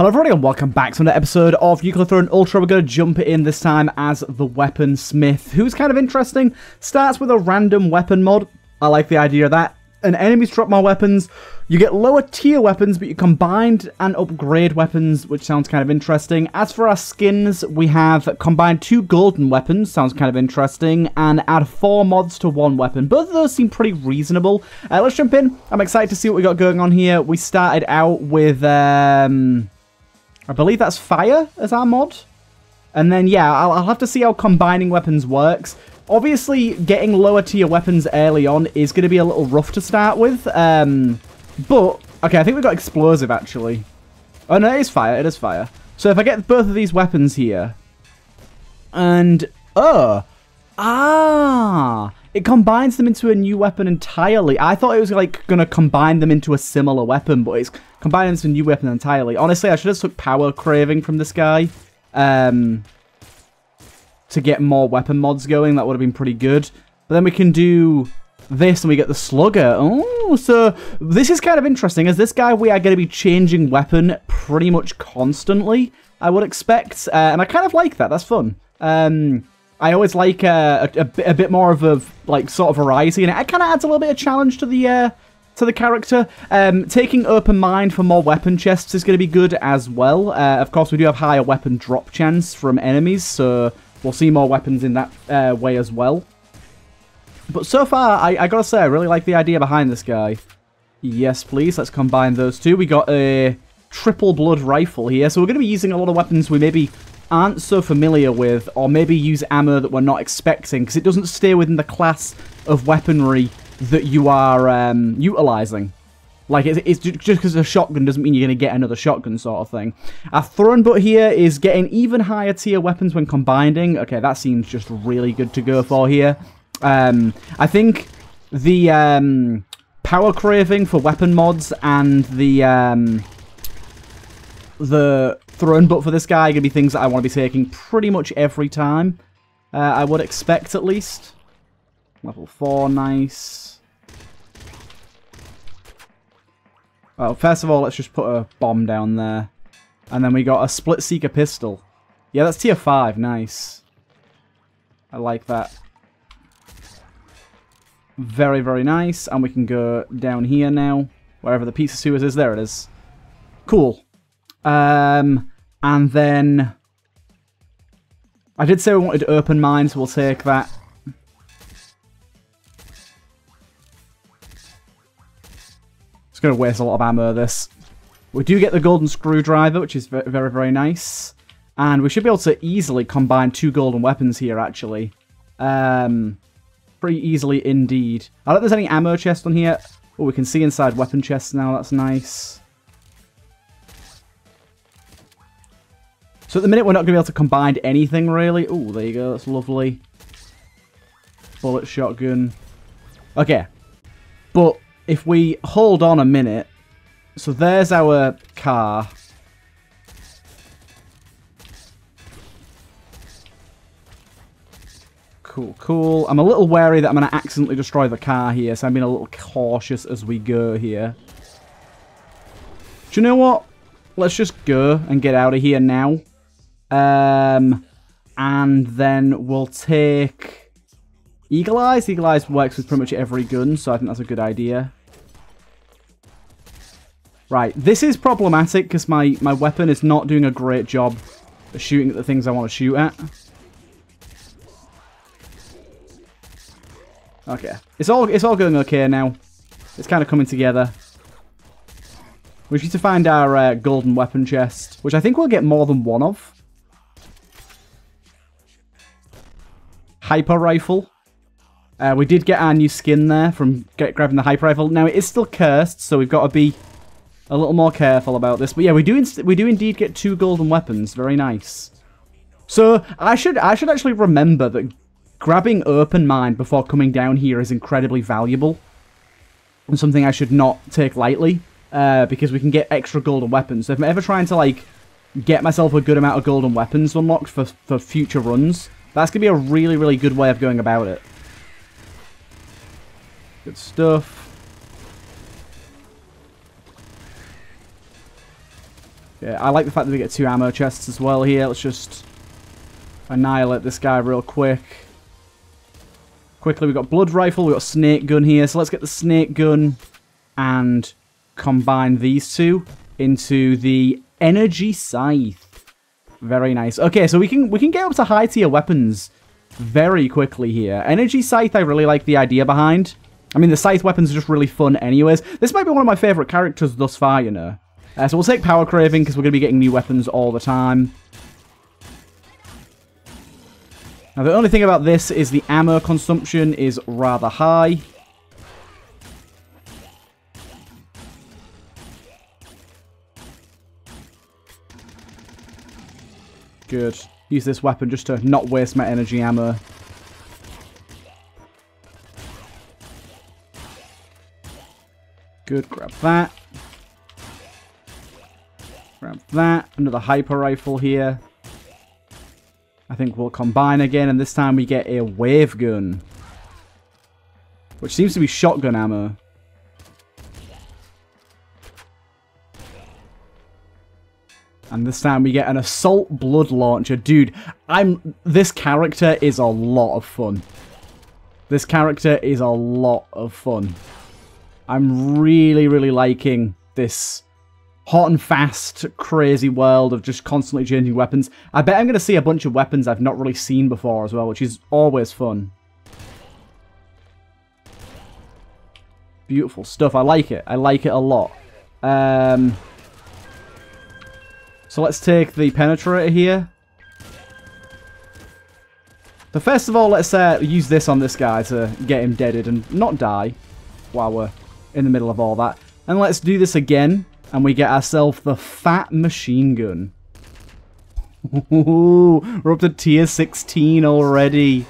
Hello everybody and welcome back to another episode of Nuclear Throne Ultra. We're going to jump in this time as the Weaponsmith, who's kind of interesting. Starts with a random weapon mod. I like the idea of that. And enemies drop more weapons. You get lower tier weapons, but you combined and upgrade weapons, which sounds kind of interesting. As for our skins, we have combined two golden weapons, sounds kind of interesting, and add four mods to one weapon. Both of those seem pretty reasonable. Uh, let's jump in. I'm excited to see what we got going on here. We started out with... Um, I believe that's fire as our mod. And then, yeah, I'll, I'll, have to see how combining weapons works. Obviously, getting lower tier weapons early on is going to be a little rough to start with. Um, but, okay, I think we've got explosive, actually. Oh, no, it is fire. It is fire. So if I get both of these weapons here, and, oh, ah, it combines them into a new weapon entirely. I thought it was, like, going to combine them into a similar weapon, but it's combining into a new weapon entirely. Honestly, I should have took power craving from this guy. Um, to get more weapon mods going. That would have been pretty good. But then we can do this and we get the slugger. Oh, so this is kind of interesting. As this guy, we are going to be changing weapon pretty much constantly, I would expect. Uh, and I kind of like that. That's fun. Um, I always like uh, a, a, bit more of a like sort of variety, and it kind of adds a little bit of challenge to the uh, to the character. Um, taking open mind for more weapon chests is going to be good as well. Uh, of course, we do have higher weapon drop chance from enemies, so we'll see more weapons in that uh, way as well. But so far, I, I gotta say, I really like the idea behind this guy. Yes, please, let's combine those two. We got a triple blood rifle here, so we're going to be using a lot of weapons we maybe aren't so familiar with, or maybe use ammo that we're not expecting, because it doesn't stay within the class of weaponry that you are um, utilizing. Like, it's, it's just because a shotgun doesn't mean you're going to get another shotgun sort of thing. Our throne butt here is getting even higher tier weapons when combining. Okay, that seems just really good to go for here. Um, I think the um, power craving for weapon mods and the um, the throne butt for this guy going to be things that I want to be taking pretty much every time. Uh, I would expect at least. Level 4, nice. Well, first of all, let's just put a bomb down there. And then we got a split seeker pistol. Yeah, that's tier 5. Nice. I like that. Very, very nice. And we can go down here now. Wherever the Pizza Sewers is. There it is. Cool. Um, and then... I did say we wanted open mind. We'll take that. It's going to waste a lot of ammo, this. We do get the golden screwdriver, which is very, very nice. And we should be able to easily combine two golden weapons here, actually. Um, pretty easily indeed. I don't think there's any ammo chest on here. Oh, we can see inside weapon chests now. That's nice. So at the minute, we're not going to be able to combine anything, really. Oh, there you go. That's lovely. Bullet shotgun. Okay. But if we hold on a minute, so there's our car. Cool, cool. I'm a little wary that I'm going to accidentally destroy the car here, so I'm being a little cautious as we go here. Do you know what? Let's just go and get out of here now. Um, and then we'll take Eagle Eyes. Eagle Eyes works with pretty much every gun, so I think that's a good idea. Right, this is problematic because my, my weapon is not doing a great job of shooting at the things I want to shoot at. Okay. It's all it's all going okay now. It's kind of coming together. We need to find our uh, golden weapon chest, which I think we'll get more than one of. Hyper rifle. Uh, we did get our new skin there from get, grabbing the hyper rifle. Now, it is still cursed, so we've got to be a little more careful about this. But yeah, we do we do indeed get two golden weapons. Very nice. So I should I should actually remember that grabbing open mind before coming down here is incredibly valuable. And something I should not take lightly. Uh, because we can get extra golden weapons. So if I'm ever trying to like get myself a good amount of golden weapons unlocked for, for future runs, that's going to be a really, really good way of going about it. Good stuff. Yeah, I like the fact that we get two ammo chests as well here. Let's just annihilate this guy real quick. Quickly, we've got blood rifle, we've got snake gun here. So let's get the snake gun and combine these two into the energy scythe. Very nice. Okay, so we can we can get up to high tier weapons very quickly here. Energy scythe, I really like the idea behind. I mean, the scythe weapons are just really fun anyways. This might be one of my favorite characters thus far, you know. Uh, so we'll take power craving because we're going to be getting new weapons all the time. Now, the only thing about this is the ammo consumption is rather high. Good. Use this weapon just to not waste my energy ammo. Good, grab that. Grab that. Another hyper rifle here. I think we'll combine again, and this time we get a wave gun. Which seems to be shotgun ammo. And this time we get an assault blood launcher. Dude, I'm this character is a lot of fun. This character is a lot of fun. I'm really, really liking this hot and fast, crazy world of just constantly changing weapons. I bet I'm going to see a bunch of weapons I've not really seen before as well, which is always fun. Beautiful stuff. I like it. I like it a lot. Um, so let's take the penetrator here. So first of all, let's uh, use this on this guy to get him deaded and not die while we're in the middle of all that. And let's do this again, and we get ourselves the Fat Machine Gun. Ooh, we're up to tier 16 already.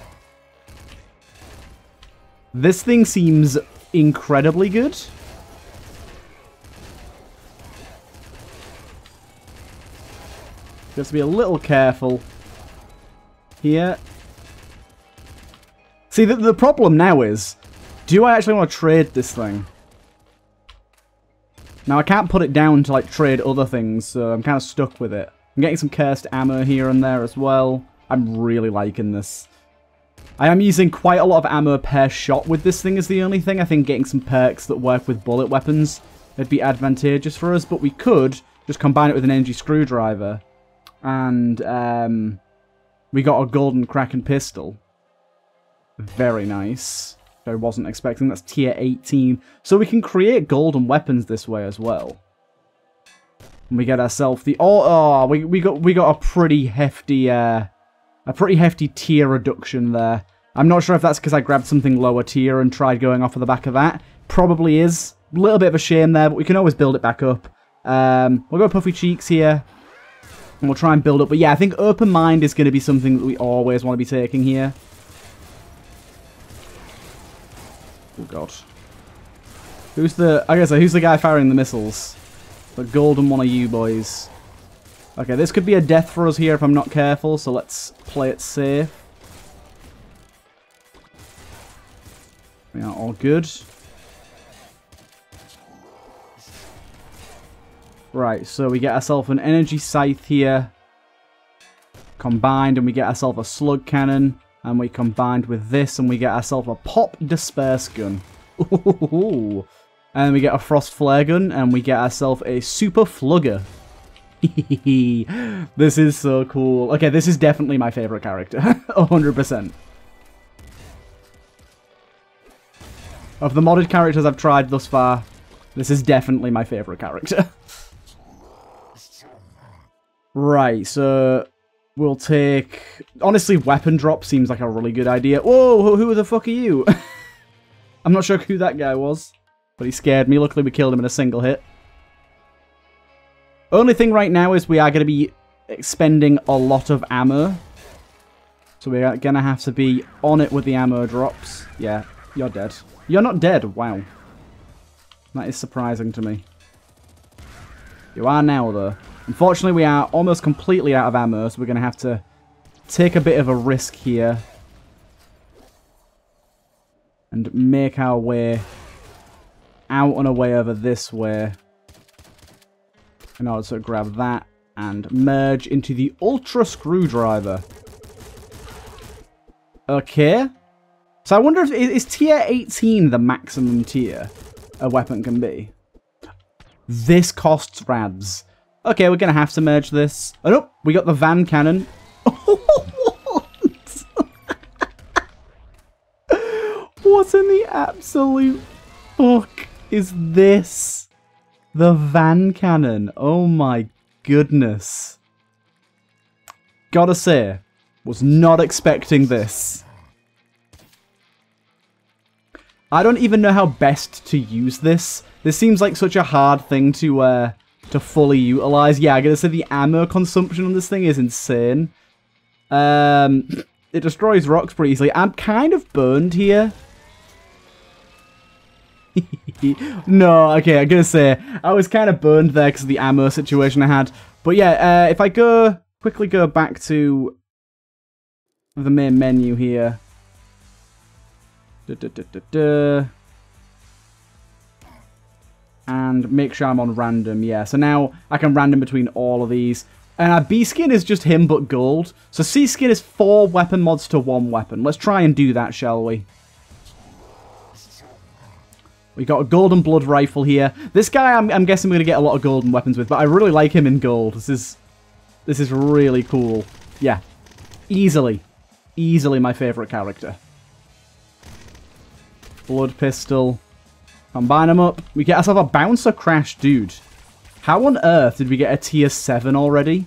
This thing seems incredibly good. Just be a little careful here. See, the, the problem now is, do I actually want to trade this thing? Now, I can't put it down to, like, trade other things, so I'm kind of stuck with it. I'm getting some cursed ammo here and there as well. I'm really liking this. I am using quite a lot of ammo per shot with this thing is the only thing. I think getting some perks that work with bullet weapons would be advantageous for us, but we could just combine it with an energy screwdriver. And um, we got a golden kraken pistol. Very nice. I wasn't expecting. That's tier 18. So we can create golden weapons this way as well. And we get ourselves the... Oh, oh, we, we, got, we got a pretty hefty... Uh, a pretty hefty tier reduction there. I'm not sure if that's because I grabbed something lower tier and tried going off of the back of that. Probably is. A little bit of a shame there, but we can always build it back up. Um, we'll go Puffy Cheeks here. And we'll try and build up. But yeah, I think Open Mind is going to be something that we always want to be taking here. Oh god. Who's the... I guess who's the guy firing the missiles? The golden one of you boys. Okay, this could be a death for us here if I'm not careful, so let's play it safe. We are all good. Right, so we get ourselves an energy scythe here. Combined, and we get ourselves a slug cannon. And we combined with this, and we get ourselves a pop disperse gun. Ooh. And we get a frost flare gun, and we get ourselves a super flugger. this is so cool. Okay, this is definitely my favorite character. 100%. Of the modded characters I've tried thus far, this is definitely my favorite character. right, so we'll take... Honestly, weapon drop seems like a really good idea. Whoa, who the fuck are you? I'm not sure who that guy was, but he scared me. Luckily, we killed him in a single hit. Only thing right now is we are going to be expending a lot of ammo. So we're going to have to be on it with the ammo drops. Yeah, you're dead. You're not dead. Wow. That is surprising to me. You are now, though. Unfortunately, we are almost completely out of ammo, so we're going to have to take a bit of a risk here. And make our way out and way over this way. in order to grab that and merge into the Ultra Screwdriver. Okay. So I wonder if is tier 18 the maximum tier a weapon can be? This costs rads. Okay, we're going to have to merge this. Oh, no, we got the van cannon. what in the absolute fuck is this? The van cannon. Oh my goodness. Gotta say, was not expecting this. I don't even know how best to use this. This seems like such a hard thing to uh, to fully utilize. Yeah, I gotta say the ammo consumption on this thing is insane. Um, it destroys rocks pretty easily. I'm kind of burned here. no, okay, I gotta say, I was kind of burned there because of the ammo situation I had. But yeah, uh, if I go quickly go back to the main menu here. And make sure I'm on random, yeah. So now I can random between all of these. And our B skin is just him but gold. So C skin is four weapon mods to one weapon. Let's try and do that, shall we? We got a golden blood rifle here. This guy, I'm, I'm guessing we're gonna get a lot of golden weapons with, but I really like him in gold. This is, this is really cool. Yeah, easily, easily my favorite character. Blood pistol. Combine them up. We get ourselves a bouncer crash dude. How on earth did we get a tier 7 already?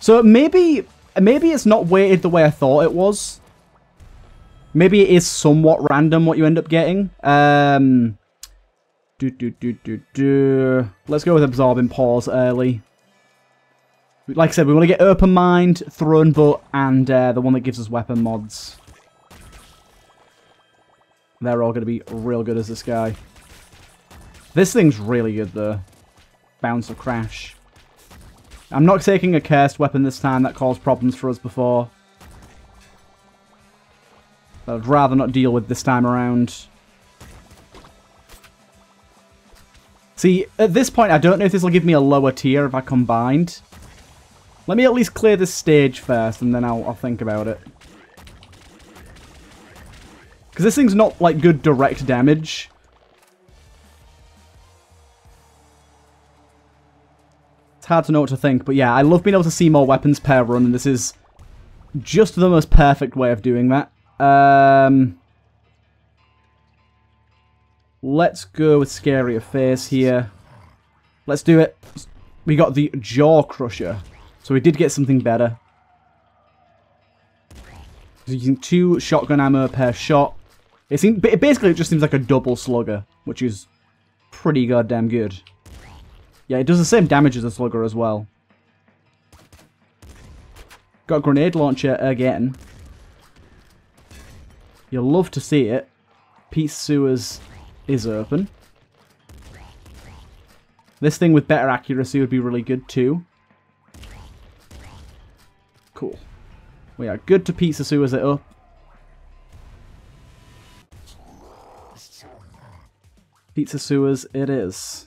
So maybe maybe it's not weighted the way I thought it was. Maybe it is somewhat random what you end up getting. Um, do, do, do, do, do. Let's go with Absorbing Pores early. Like I said, we want to get Open Mind, Throne Butt, and uh, the one that gives us weapon mods. They're all going to be real good as this guy. This thing's really good, though. Bounce or Crash. I'm not taking a cursed weapon this time. That caused problems for us before. I'd rather not deal with this time around. See, at this point, I don't know if this will give me a lower tier if I combined. Let me at least clear this stage first, and then I'll, I'll think about it. Because this thing's not, like, good direct damage. It's hard to know what to think, but yeah, I love being able to see more weapons per run, and this is just the most perfect way of doing that. Um, let's go with Scarier Face here. Let's do it. We got the Jaw Crusher. So we did get something better. Using two shotgun ammo per shot. It, seems, basically it just seems like a double slugger, which is pretty goddamn good. Yeah, it does the same damage as a slugger as well. Got grenade launcher again. You'll love to see it. Pizza Sewers is open. This thing with better accuracy would be really good too. Cool. We are good to Pizza Sewers it up. Pizza Sewers it is.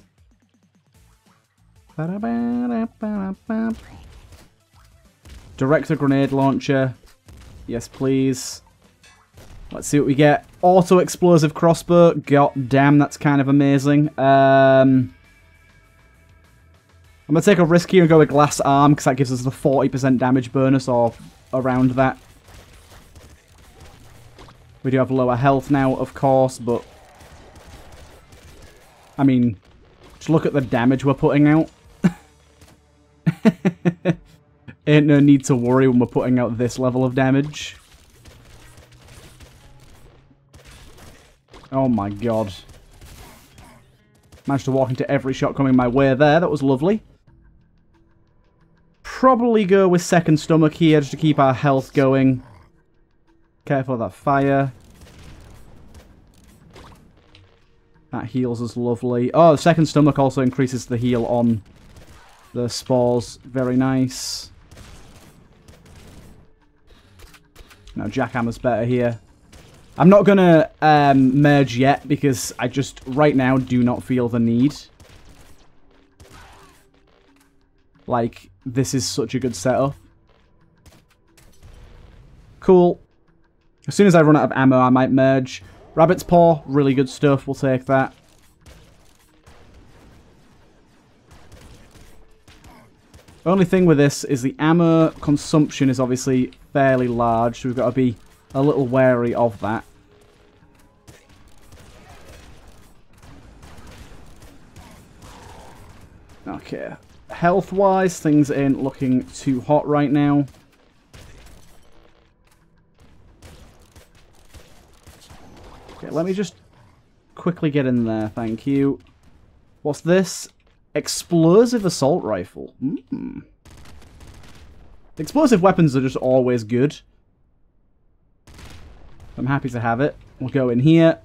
Director grenade launcher. Yes, please. Let's see what we get. Auto explosive crossbow. God damn, that's kind of amazing. Um, I'm going to take a risk here and go with glass arm because that gives us the 40% damage bonus or around that. We do have lower health now, of course, but... I mean, just look at the damage we're putting out. Ain't no need to worry when we're putting out this level of damage. Oh my god. Managed to walk into every shot coming my way there. That was lovely. Probably go with second stomach here just to keep our health going. Careful of that fire. That heals us lovely. Oh, the second stomach also increases the heal on the spores. Very nice. Now Jackhammer's better here. I'm not going to um, merge yet because I just, right now, do not feel the need. Like, this is such a good setup. Cool. As soon as I run out of ammo, I might merge. Rabbit's Paw, really good stuff. We'll take that. Only thing with this is the ammo consumption is obviously fairly large, so we've got to be a little wary of that. Okay. Health-wise, things ain't looking too hot right now. Okay, let me just quickly get in there, thank you. What's this? Explosive assault rifle. Mm. Explosive weapons are just always good. I'm happy to have it. We'll go in here.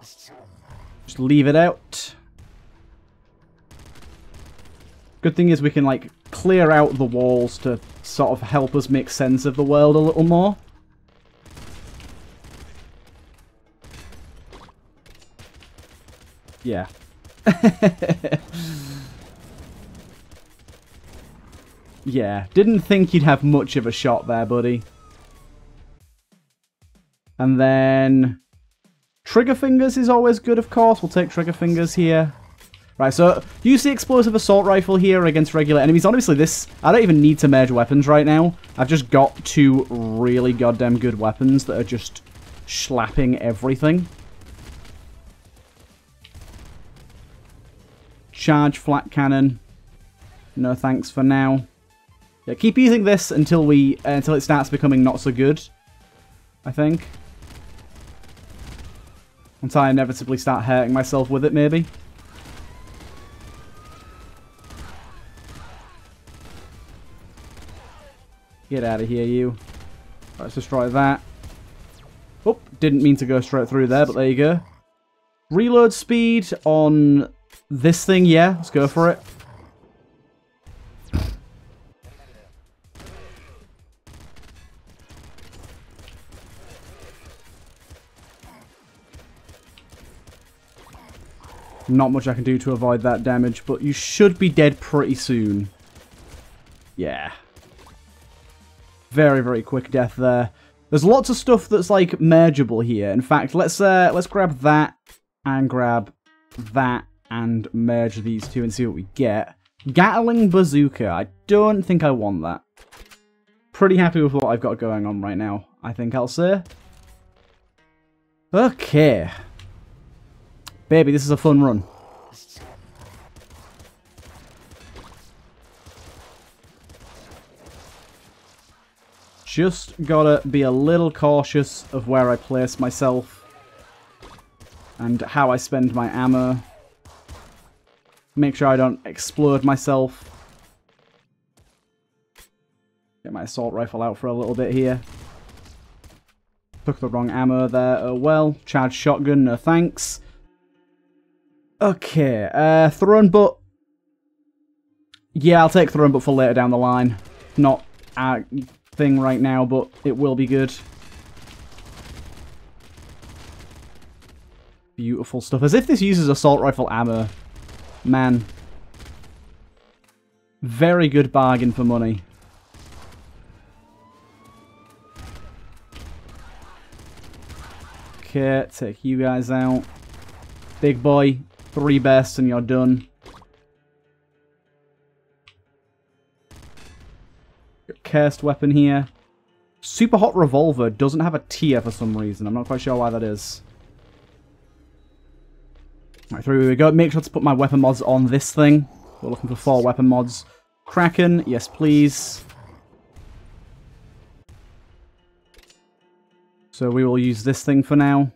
Just leave it out. Good thing is we can, like, clear out the walls to sort of help us make sense of the world a little more. Yeah. yeah, didn't think you'd have much of a shot there, buddy. And then... Trigger Fingers is always good, of course. We'll take Trigger Fingers here. Right, so use the Explosive Assault Rifle here against regular enemies. Honestly, this... I don't even need to merge weapons right now. I've just got two really goddamn good weapons that are just slapping everything. Charge Flak Cannon. No thanks for now. Yeah, keep using this until we uh, until it starts becoming not so good. I think. Until I inevitably start hurting myself with it, maybe. Get out of here, you. Let's destroy that. Oh, didn't mean to go straight through there, but there you go. Reload speed on this thing, yeah. Let's go for it. Not much I can do to avoid that damage, but you should be dead pretty soon. Yeah. Very, very quick death there. There's lots of stuff that's, like, mergeable here. In fact, let's uh, let's grab that and grab that and merge these two and see what we get. Gatling Bazooka. I don't think I want that. Pretty happy with what I've got going on right now, I think I'll say. Okay. Baby, this is a fun run. Just gotta be a little cautious of where I place myself and how I spend my ammo. Make sure I don't explode myself. Get my assault rifle out for a little bit here. Took the wrong ammo there. Oh well. Charged shotgun, no thanks. Okay, uh, throne butt. Yeah, I'll take throne butt for later down the line. Not a thing right now, but it will be good. Beautiful stuff. As if this uses assault rifle ammo. Man. Very good bargain for money. Okay, take you guys out. Big boy, three best and you're done. Cursed weapon here. Super Hot Revolver doesn't have a tier for some reason. I'm not quite sure why that is. Right, through we go. Make sure to put my weapon mods on this thing. We're looking for four weapon mods. Kraken, yes please. So we will use this thing for now.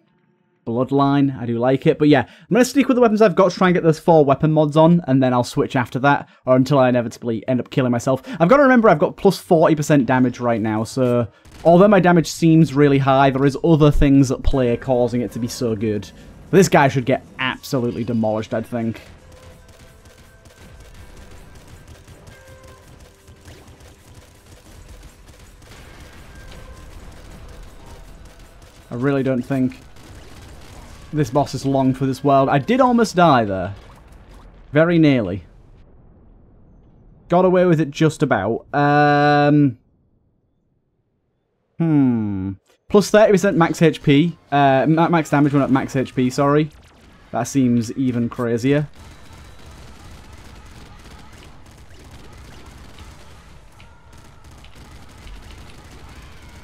Bloodline, I do like it. But yeah, I'm going to stick with the weapons I've got, to try and get those four weapon mods on, and then I'll switch after that, or until I inevitably end up killing myself. I've got to remember I've got plus 40% damage right now, so although my damage seems really high, there is other things at play causing it to be so good. This guy should get absolutely demolished, I'd think. I really don't think this boss is long for this world. I did almost die there. Very nearly. Got away with it just about. Um, hmm. Plus 30% max HP. Uh, max damage when at max HP, sorry. That seems even crazier.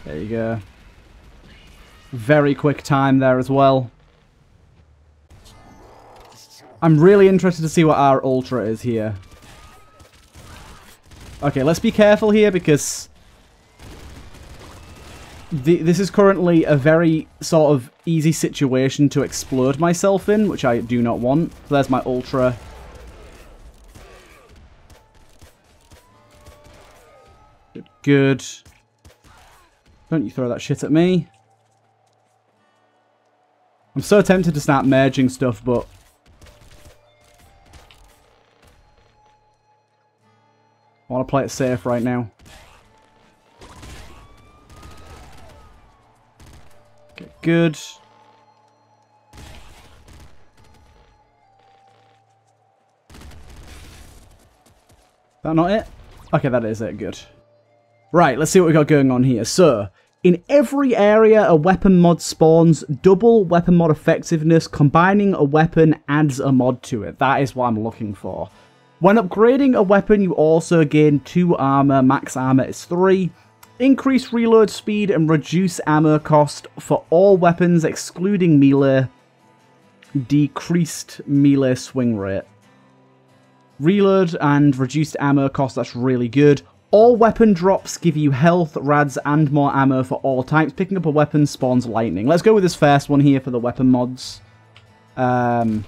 There you go. Very quick time there as well. I'm really interested to see what our Ultra is here. Okay, let's be careful here because this is currently a very sort of easy situation to explode myself in, which I do not want. So there's my Ultra. Good, good. Don't you throw that shit at me. I'm so tempted to start merging stuff, but... I want to play it safe right now. Good. That not it? Okay, that is it. Good. Right, let's see what we got going on here. So, in every area a weapon mod spawns, double weapon mod effectiveness, combining a weapon adds a mod to it. That is what I'm looking for. When upgrading a weapon, you also gain 2 armor, max armor is 3. Increase reload speed and reduce ammo cost for all weapons excluding melee. Decreased melee swing rate. Reload and reduced ammo cost, that's really good. All weapon drops give you health, rads, and more ammo for all types. Picking up a weapon spawns lightning. Let's go with this first one here for the weapon mods. Um,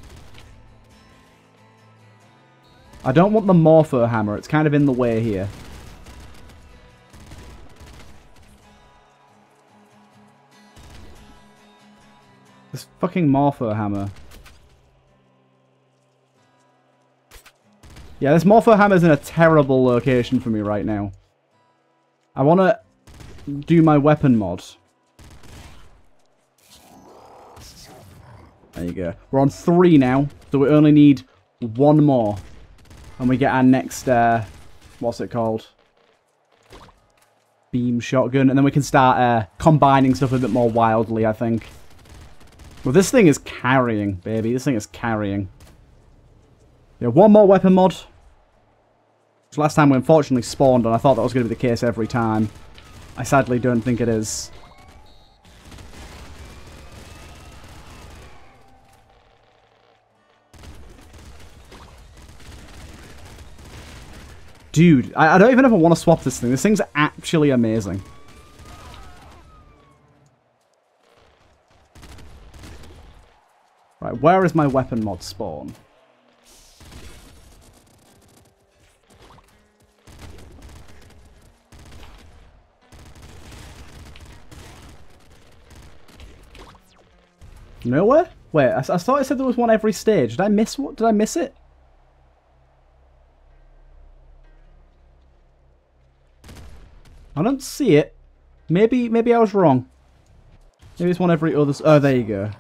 I don't want the Morpho Hammer. It's kind of in the way here. Fucking Morpho Hammer. Yeah, this Morpho Hammer's in a terrible location for me right now. I want to do my weapon mod. There you go. We're on three now, so we only need one more. And we get our next, uh, what's it called? Beam shotgun. And then we can start uh, combining stuff a bit more wildly, I think. Well, this thing is carrying, baby. This thing is carrying. Yeah, one more weapon mod. last time we unfortunately spawned, and I thought that was going to be the case every time. I sadly don't think it is. Dude, I, I don't even ever want to swap this thing. This thing's actually amazing. Right, where is my weapon mod spawn? Nowhere? Wait, I, I thought I said there was one every stage. Did I miss what? Did I miss it? I don't see it. Maybe, maybe I was wrong. Maybe it's one every other... Oh, there you go.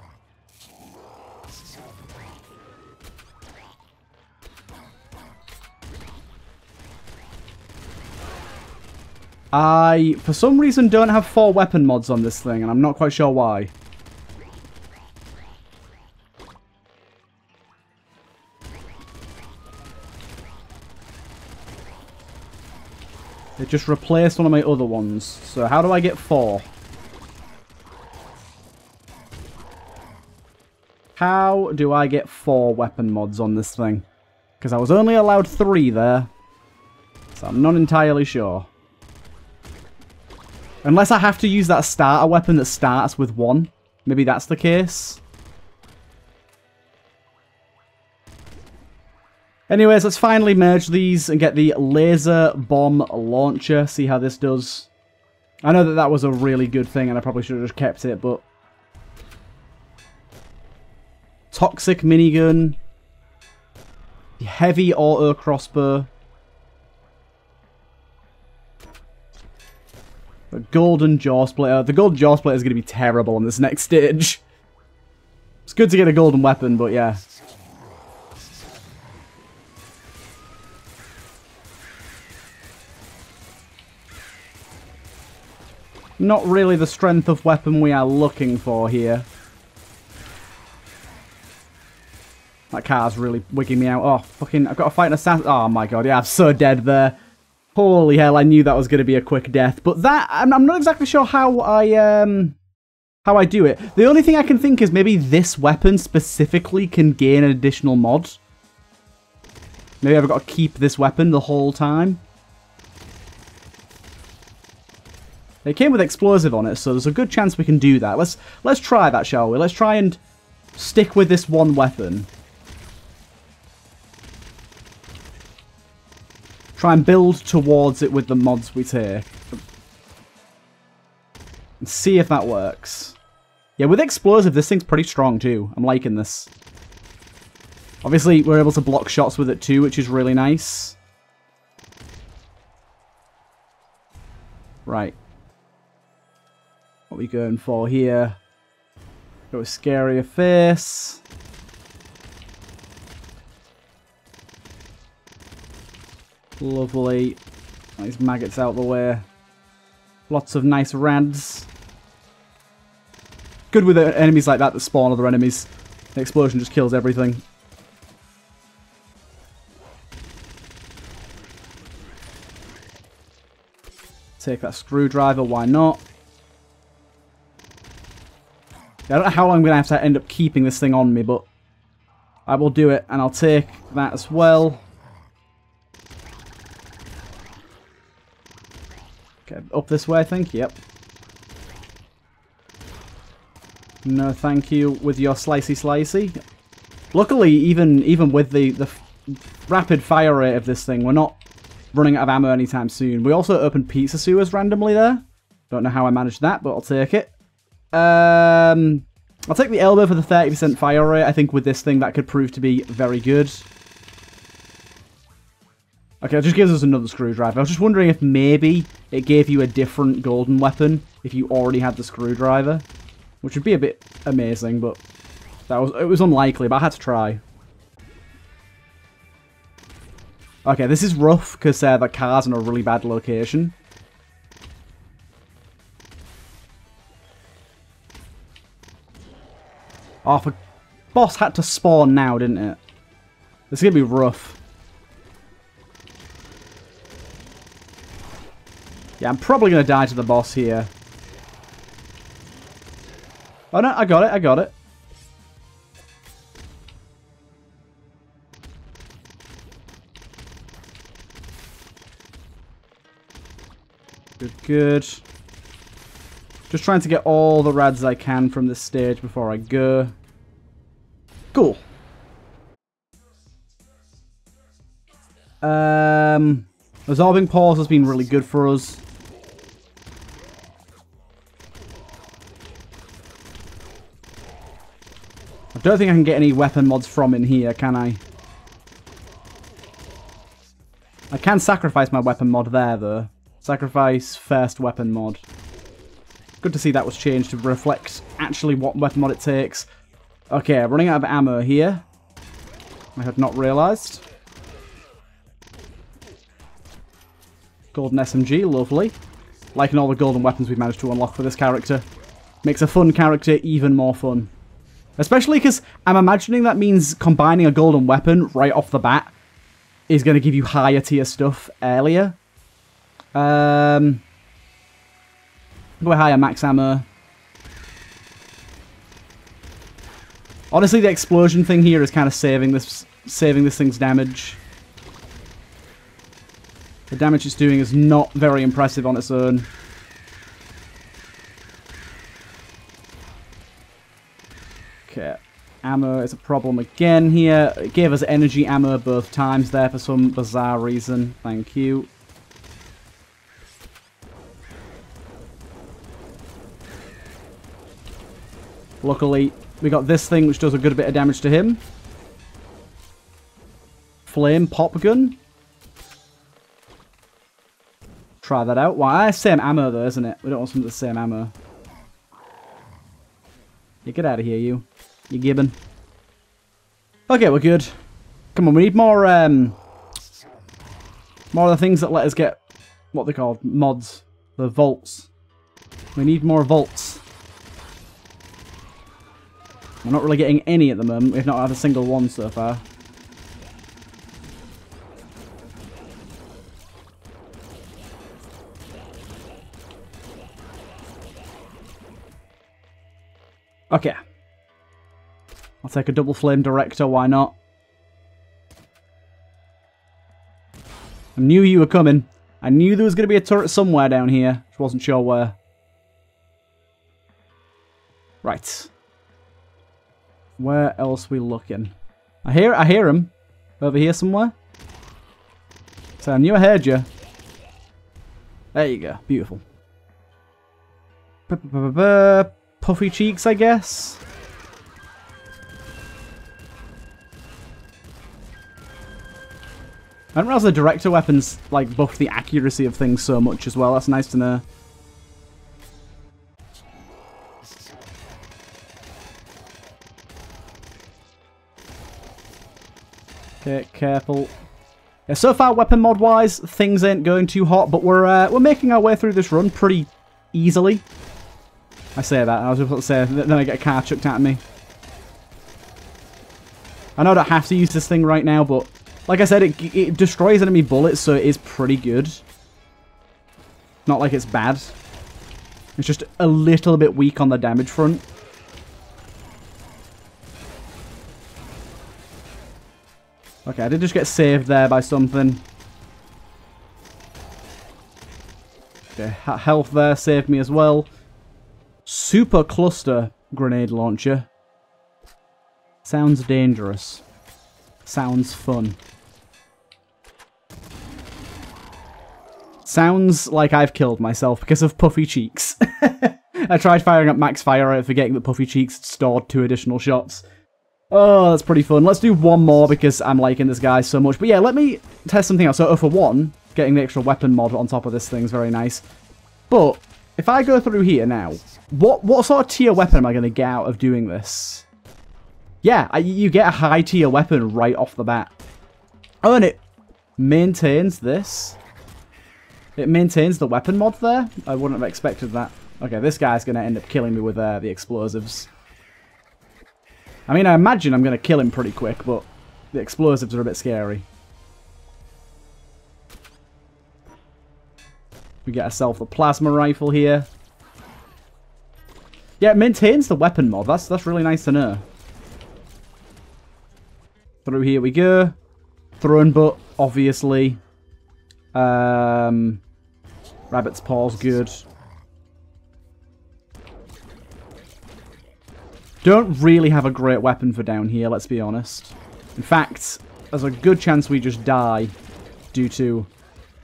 I, for some reason, don't have four weapon mods on this thing, and I'm not quite sure why. It just replaced one of my other ones. So how do I get four? How do I get four weapon mods on this thing? Because I was only allowed three there. So I'm not entirely sure. Unless I have to use that starter weapon that starts with one. Maybe that's the case. Anyways, let's finally merge these and get the laser bomb launcher. See how this does. I know that that was a really good thing and I probably should have just kept it, but... Toxic minigun. Heavy auto crossbow. The golden jaw splitter. The golden jaw splitter is going to be terrible on this next stage. It's good to get a golden weapon, but yeah. Not really the strength of weapon we are looking for here. That car's really wigging me out. Oh, fucking, I've got to fight an assassin. Oh my god, yeah, I'm so dead there. Holy hell, I knew that was going to be a quick death. But that, I'm, I'm not exactly sure how I, um, how I do it. The only thing I can think is maybe this weapon specifically can gain an additional mod. Maybe I've got to keep this weapon the whole time. It came with explosive on it, so there's a good chance we can do that. Let's let's try that, shall we? Let's try and stick with this one weapon. Try and build towards it with the mods we take. And see if that works. Yeah, with explosive, this thing's pretty strong too. I'm liking this. Obviously, we're able to block shots with it too, which is really nice. Right. What are we going for here? Go with scarier face. Lovely. Nice maggots out the way. Lots of nice rads. Good with enemies like that that spawn other enemies. The explosion just kills everything. Take that screwdriver, why not? I don't know how long I'm going to have to end up keeping this thing on me, but I will do it, and I'll take that as well. Okay, up this way, I think. Yep. No, thank you with your slicey slicey. Luckily, even even with the, the rapid fire rate of this thing, we're not running out of ammo anytime soon. We also opened pizza sewers randomly there. Don't know how I managed that, but I'll take it. Um, I'll take the elbow for the 30% fire rate. I think with this thing that could prove to be very good. Okay, it just gives us another screwdriver. I was just wondering if maybe it gave you a different golden weapon if you already had the screwdriver. Which would be a bit amazing, but that was it was unlikely, but I had to try. Okay, this is rough because uh, the car's in a really bad location. Oh, boss had to spawn now, didn't it? This is going to be rough. Yeah, I'm probably going to die to the boss here. Oh no, I got it, I got it. Good, good. Just trying to get all the rads I can from this stage before I go. Cool. Um, absorbing pores has been really good for us. I don't think I can get any weapon mods from in here, can I? I can sacrifice my weapon mod there, though. Sacrifice first weapon mod. Good to see that was changed to reflect actually what weapon mod it takes. Okay, running out of ammo here. I had not realised. Golden SMG, lovely. Liking all the golden weapons we've managed to unlock for this character. Makes a fun character even more fun. Especially because I'm imagining that means combining a golden weapon right off the bat is going to give you higher tier stuff earlier. Um, go higher max ammo. Honestly, the explosion thing here is kind of saving this saving this thing's damage. The damage it's doing is not very impressive on its own. Okay. Ammo is a problem again here. It gave us energy ammo both times there for some bizarre reason. Thank you. Luckily, we got this thing which does a good bit of damage to him. Flame pop gun. Try that out. Why? same ammo though, isn't it? We don't want some of the same ammo. Get out of here, you. You gibbon. Okay, we're good. Come on, we need more, um... More of the things that let us get... What they called? Mods. The vaults. We need more vaults. We're not really getting any at the moment. We've not had a single one so far. Okay. I'll take a double flame director, why not? I knew you were coming. I knew there was going to be a turret somewhere down here. Just wasn't sure where. Right. Where else we looking? I hear I hear him. Over here somewhere. So I knew I heard you. There you go. Beautiful. P -p -p Puffy cheeks, I guess. I didn't realize the director weapons like buff the accuracy of things so much as well. That's nice to know. Okay, careful. Yeah, so far, weapon mod wise, things ain't going too hot, but we're uh, we're making our way through this run pretty easily. I say that, I was about to say, then I get a car chucked at me. I know I don't have to use this thing right now, but like I said, it, it destroys enemy bullets, so it is pretty good. Not like it's bad. It's just a little bit weak on the damage front. Okay, I did just get saved there by something. Okay, health there saved me as well. Super cluster grenade launcher. Sounds dangerous. Sounds fun. Sounds like I've killed myself because of puffy cheeks. I tried firing up max fire, forgetting that puffy cheeks stored two additional shots. Oh, that's pretty fun. Let's do one more because I'm liking this guy so much. But yeah, let me test something else. So uh, for one, getting the extra weapon mod on top of this thing is very nice. But if I go through here now, what what sort of tier weapon am I going to get out of doing this? Yeah, I, you get a high tier weapon right off the bat. Oh, and it maintains this. It maintains the weapon mod there. I wouldn't have expected that. Okay, this guy's going to end up killing me with uh, the explosives. I mean, I imagine I'm going to kill him pretty quick, but the explosives are a bit scary. We get ourselves a plasma rifle here. Yeah, it maintains the weapon mod. That's, that's really nice to know. Through here we go. Throne butt, obviously. Um, rabbit's paw's good. Don't really have a great weapon for down here, let's be honest. In fact, there's a good chance we just die due to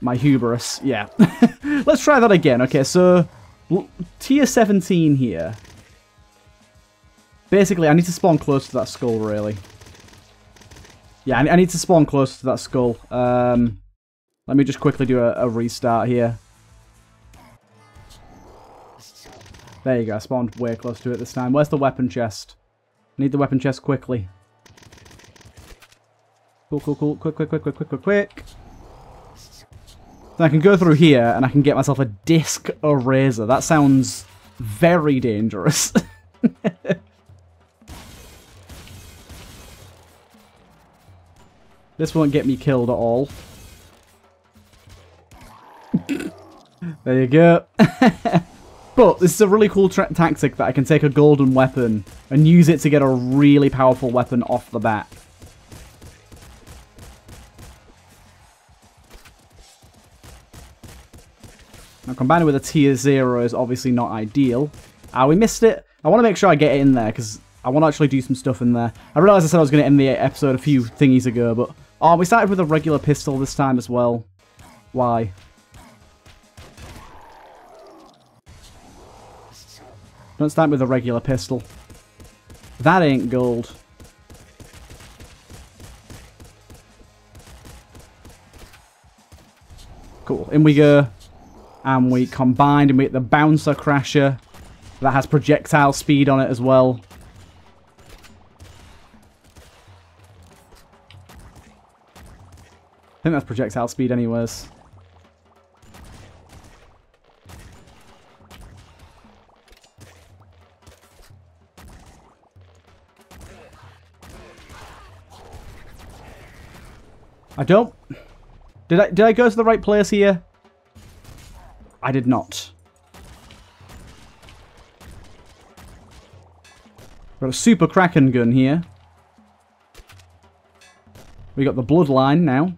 my hubris. Yeah. let's try that again. Okay, so tier 17 here. Basically, I need to spawn close to that skull, really. Yeah, I need to spawn close to that skull. Um, let me just quickly do a, a restart here. There you go, I spawned way close to it this time. Where's the weapon chest? Need the weapon chest quickly. Cool, cool, cool. Quick, quick, quick, quick, quick, quick, quick. Then I can go through here and I can get myself a disc eraser. That sounds very dangerous. this won't get me killed at all. there you go. But this is a really cool tactic that I can take a golden weapon and use it to get a really powerful weapon off the bat. Now combining with a tier 0 is obviously not ideal. Ah, we missed it. I want to make sure I get it in there because I want to actually do some stuff in there. I realised I said I was going to end the episode a few thingies ago, but... Oh, we started with a regular pistol this time as well. Why? Don't start with a regular pistol. That ain't gold. Cool. In we go. And we combined and we get the Bouncer Crasher. That has projectile speed on it as well. think that's projectile speed anyways. I don't... Did I, did I go to the right place here? I did not. Got a super Kraken gun here. We got the bloodline now.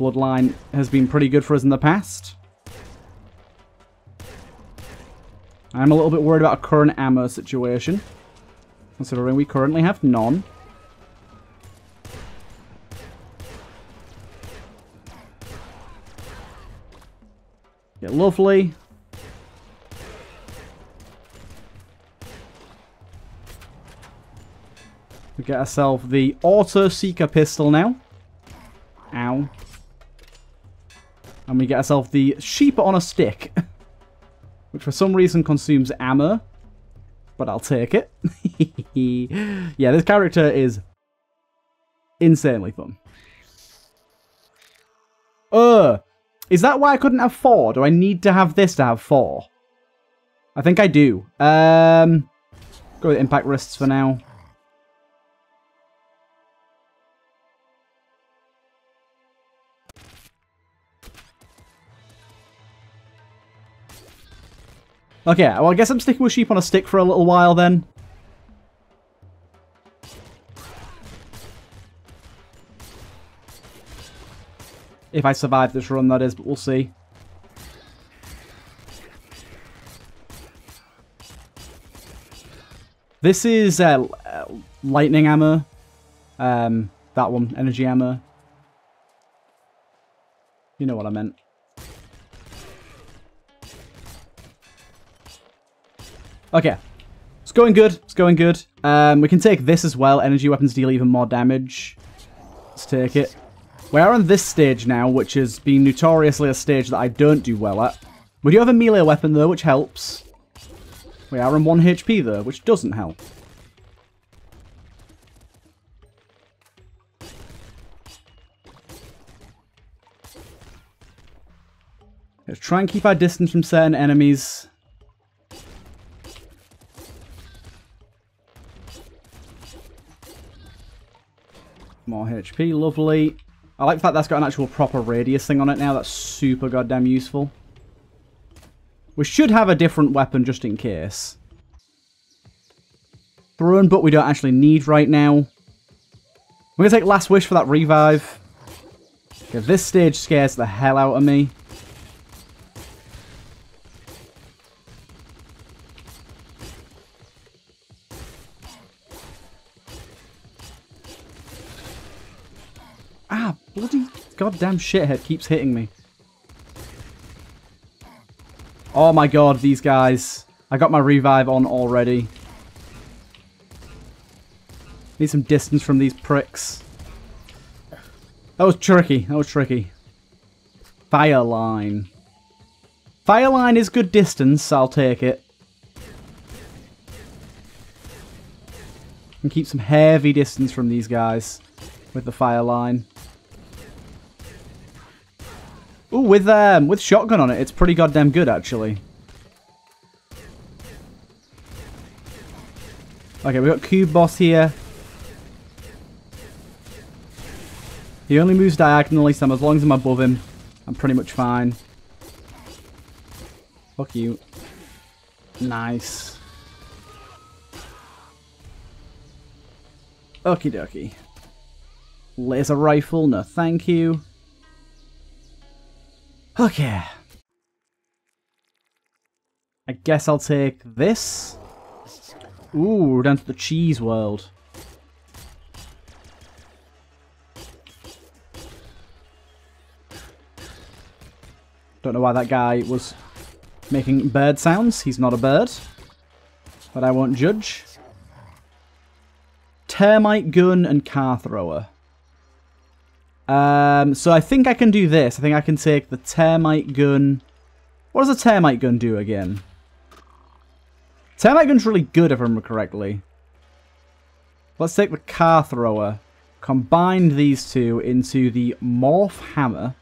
Bloodline has been pretty good for us in the past. I'm a little bit worried about our current ammo situation. Considering we currently have none. Yeah, lovely. We get ourselves the Auto Seeker pistol now. And we get ourselves the Sheep on a Stick. which for some reason consumes ammo. But I'll take it. yeah, this character is insanely fun. Uh, is that why I couldn't have four? Do I need to have this to have four? I think I do. Um, go with impact wrists for now. Okay, well I guess I'm sticking with sheep on a stick for a little while then. If I survive this run, that is, but we'll see. This is uh, lightning ammo. Um, that one, energy ammo. You know what I meant. Okay. It's going good. It's going good. Um, we can take this as well. Energy weapons deal even more damage. Let's take it. We are on this stage now, which has been notoriously a stage that I don't do well at. We do have a melee weapon, though, which helps. We are on 1 HP, though, which doesn't help. Let's try and keep our distance from certain enemies. More HP, lovely. I like the fact that's got an actual proper radius thing on it now. That's super goddamn useful. We should have a different weapon just in case. Throne butt we don't actually need right now. We're going to take Last Wish for that revive. Okay, this stage scares the hell out of me. Goddamn shithead keeps hitting me. Oh my god, these guys. I got my revive on already. Need some distance from these pricks. That was tricky. That was tricky. Fireline. Fireline is good distance, I'll take it. And keep some heavy distance from these guys with the fire line. Ooh, with um, with shotgun on it, it's pretty goddamn good, actually. Okay, we got Cube Boss here. He only moves diagonally, so as long as I'm above him, I'm pretty much fine. Fuck you. Nice. Okie dokie. Laser rifle, no thank you. Okay. I guess I'll take this. Ooh, we're down to the cheese world. Don't know why that guy was making bird sounds. He's not a bird. But I won't judge. Termite gun and car thrower. Um, so I think I can do this. I think I can take the termite gun. What does a termite gun do again? Termite gun's really good if I remember correctly. Let's take the car thrower. Combine these two into the morph hammer.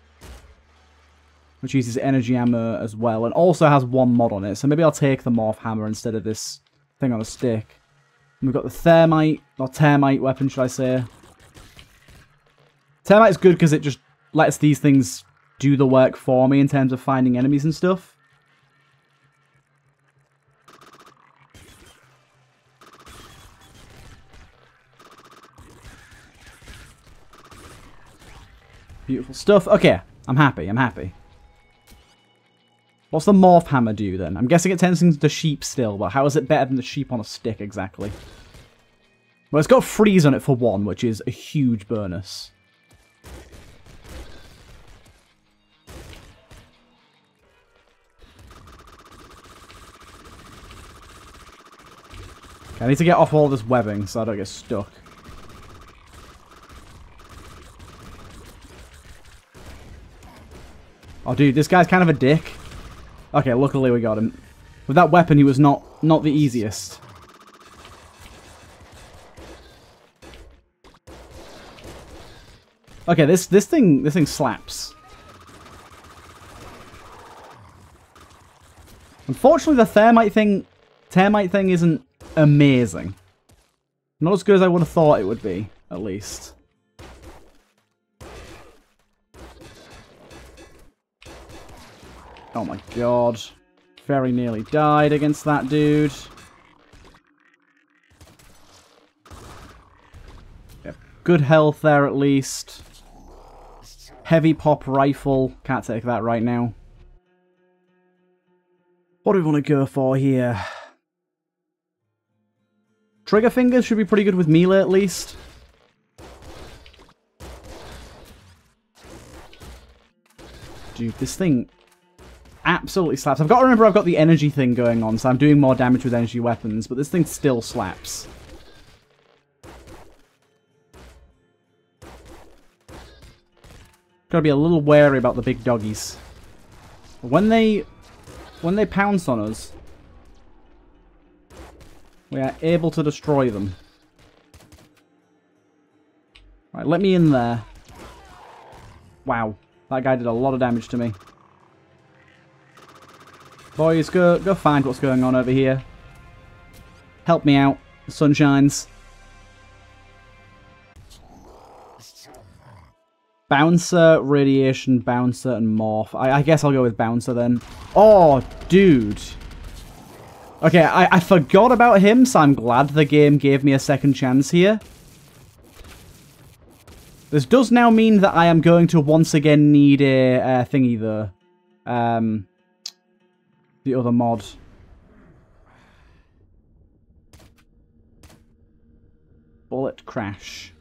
Which uses energy ammo as well. And also has one mod on it. So maybe I'll take the morph hammer instead of this thing on a stick. And we've got the thermite, or termite weapon should I say. Termite's good because it just lets these things do the work for me in terms of finding enemies and stuff. Beautiful stuff. Okay, I'm happy, I'm happy. What's the morph hammer do then? I'm guessing it turns into sheep still, but how is it better than the sheep on a stick exactly? Well, it's got freeze on it for one, which is a huge bonus. I need to get off all this webbing so I don't get stuck. Oh, dude, this guy's kind of a dick. Okay, luckily we got him. With that weapon, he was not not the easiest. Okay, this this thing this thing slaps. Unfortunately, the thermite thing termite thing isn't amazing. Not as good as I would have thought it would be, at least. Oh my god. Very nearly died against that dude. Yep. Good health there at least. Heavy pop rifle. Can't take that right now. What do we want to go for here? Trigger fingers should be pretty good with melee at least. Dude, this thing absolutely slaps. I've got to remember I've got the energy thing going on, so I'm doing more damage with energy weapons, but this thing still slaps. Gotta be a little wary about the big doggies. When they when they pounce on us, we are able to destroy them. Right, let me in there. Wow, that guy did a lot of damage to me. Boys, go, go find what's going on over here. Help me out. The sun shines. Bouncer, Radiation, Bouncer, and Morph. I, I, guess I'll go with Bouncer then. Oh, dude. Okay, I, I forgot about him, so I'm glad the game gave me a second chance here. This does now mean that I am going to once again need a, thingy, though. Um, the other mod. Bullet crash.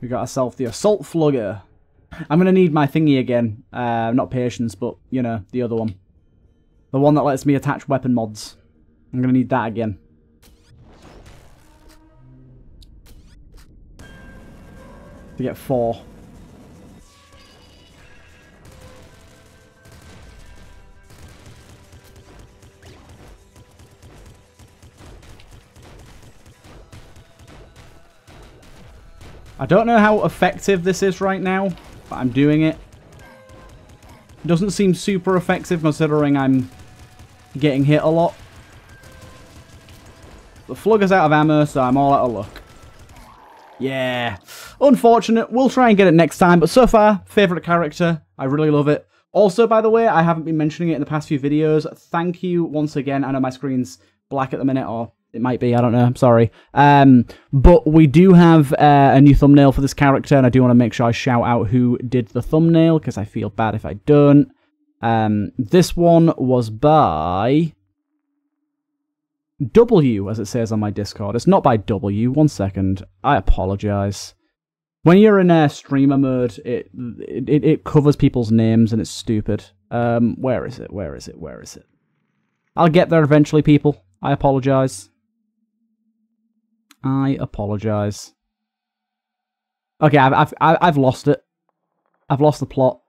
We got ourselves the assault flugger. I'm going to need my thingy again. Uh, not patience, but, you know, the other one. The one that lets me attach weapon mods. I'm going to need that again. To get four. I don't know how effective this is right now, but I'm doing it. It doesn't seem super effective considering I'm getting hit a lot. The Flugger's out of ammo, so I'm all out of luck. Yeah. Unfortunate. We'll try and get it next time, but so far, favourite character. I really love it. Also, by the way, I haven't been mentioning it in the past few videos. Thank you once again. I know my screen's black at the minute, or it might be, I don't know, I'm sorry. Um, but we do have uh, a new thumbnail for this character, and I do want to make sure I shout out who did the thumbnail, because I feel bad if I don't. Um, this one was by... W, as it says on my Discord. It's not by W. One second. I apologize. When you're in a streamer mode, it, it it covers people's names and it's stupid. Um, where is it? Where is it? Where is it? I'll get there eventually, people. I apologize. I apologize. Okay, I've, I've, I've lost it. I've lost the plot.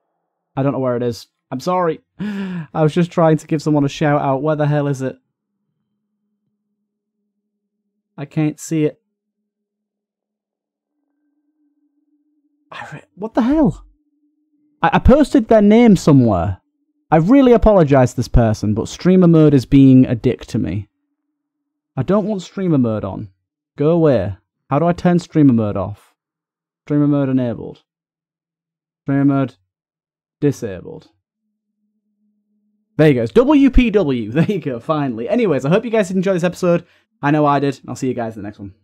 I don't know where it is. I'm sorry. I was just trying to give someone a shout out. Where the hell is it? I can't see it. what the hell? I, I posted their name somewhere. I really apologise to this person, but streamer mode is being a dick to me. I don't want streamer mode on. Go away. How do I turn streamer mode off? Streamer mode enabled. Streamer mode disabled. There you go. It's WPW. There you go, finally. Anyways, I hope you guys did enjoy this episode. I know I did. I'll see you guys in the next one.